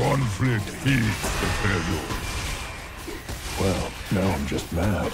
Conflict feeds the failure. Well, now I'm just mad.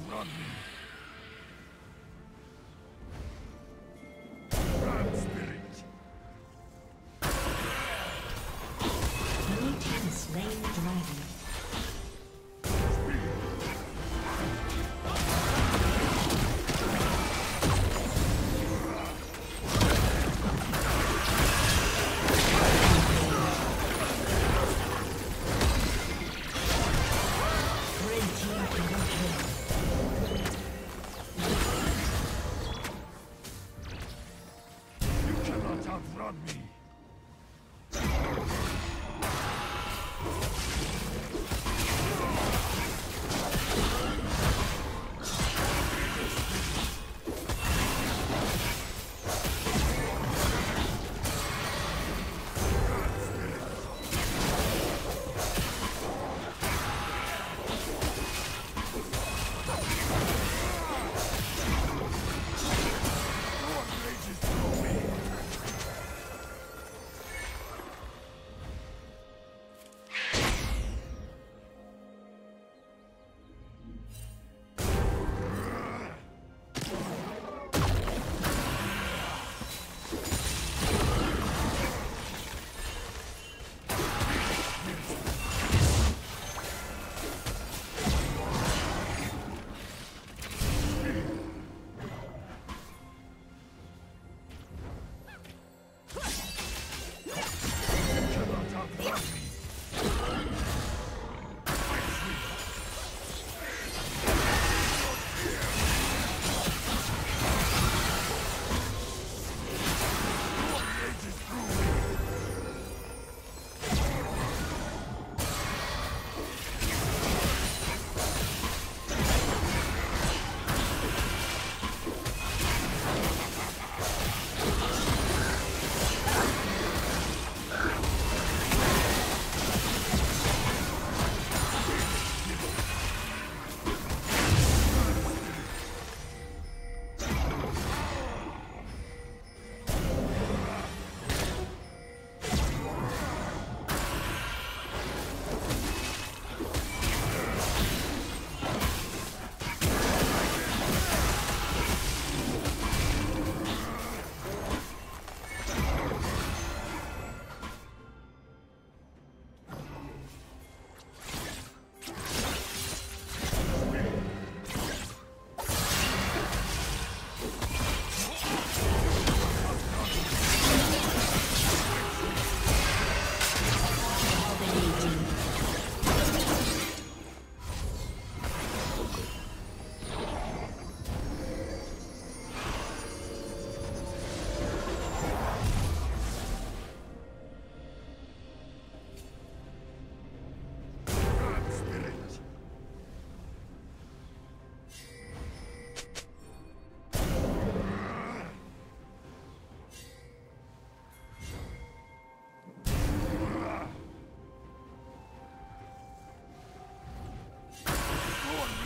Outrun me.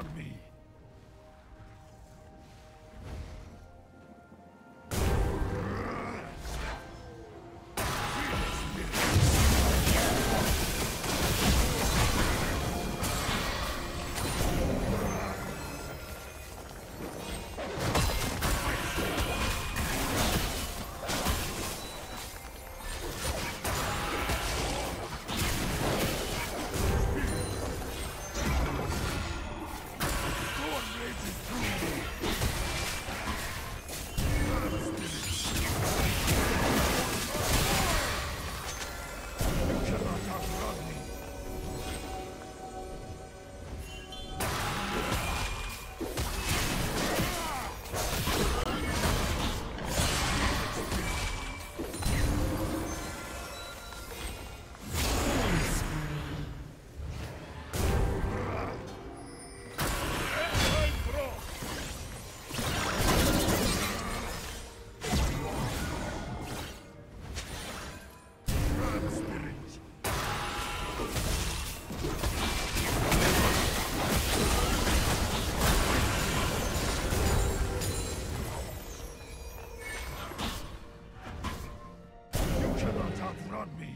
on me! me.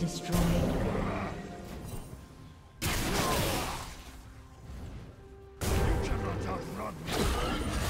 destroyed. You cannot outrun me.